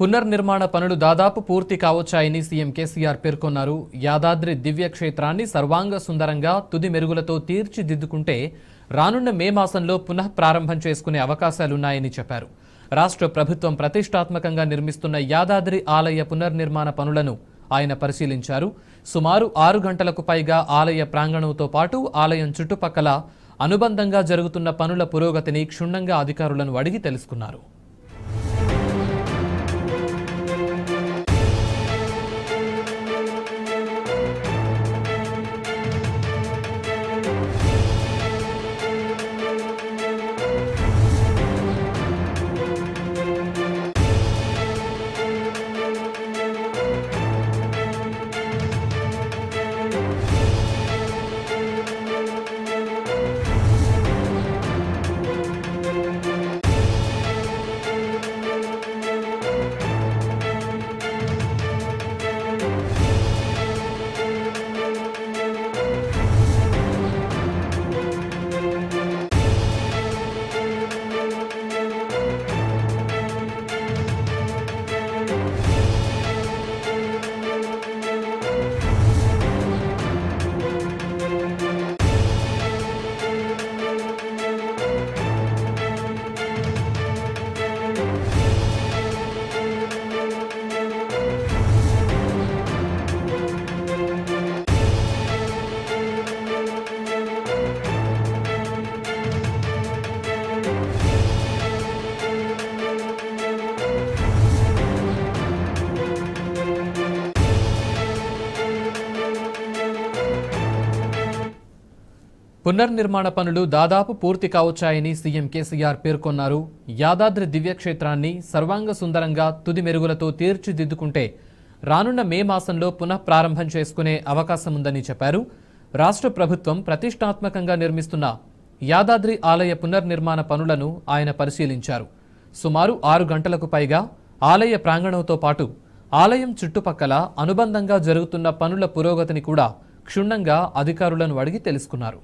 పునర్నిర్మాణ పనులు దాదాపు పూర్తి కావచ్చాయని సీఎం కేసీఆర్ పేర్కొన్నారు. యాదాద్రి దివ్యక్షేత్రాన్ని సర్వాంగ సుందరంగా తుది మెరుగులతో తీర్చిదిద్దుకుంటే రానున్న మే మాసంలో పునః ప్రారంభం చేసుకునే అవకాశాలున్నాయని చెప్పారు. రాష్ట్ర ప్రభుత్వం ప్రతిష్టాత్మకంగా నిర్మిస్తున్న యాదాద్రి ఆలయ పునర్నిర్మాణ పనులను ఆయన పరిశీలించారు. సుమారు ఆరు గంటలకు పైగా ఆలయ ప్రాంగణంతో పాటు ఆలయం చుట్టుపక్కల అనుబంధంగా జరుగుతున్న పనుల పురోగతిని క్షుణ్ణంగా అధికారులను అడిగి తెలుసుకున్నారు. పునర్నిర్మాణ పనులు దాదాపు పూర్తి కావచ్చాయని సీఎం కేసీఆర్ పేర్కొన్నారు. యాదాద్రి దివ్యక్షేత్రాన్ని సర్వాంగ సుందరంగా తుది మెరుగులతో తీర్చిదిద్దుకుంటే రానున్న మే మాసంలో పునః ప్రారంభం చేసుకునే అవకాశం ఉందని చెప్పారు. రాష్ట్ర ప్రభుత్వం ప్రతిష్టాత్మకంగా నిర్మిస్తున్న యాదాద్రి ఆలయ పునర్నిర్మాణ పనులను ఆయన పరిశీలించారు. సుమారు ఆరు గంటలకు పైగా ఆలయ ప్రాంగణంతో పాటు ఆలయం చుట్టుపక్కల అనుబంధంగా జరుగుతున్న పనుల పురోగతిని కూడా క్షుణ్ణంగా అధికారులను అడిగి తెలుసుకున్నారు.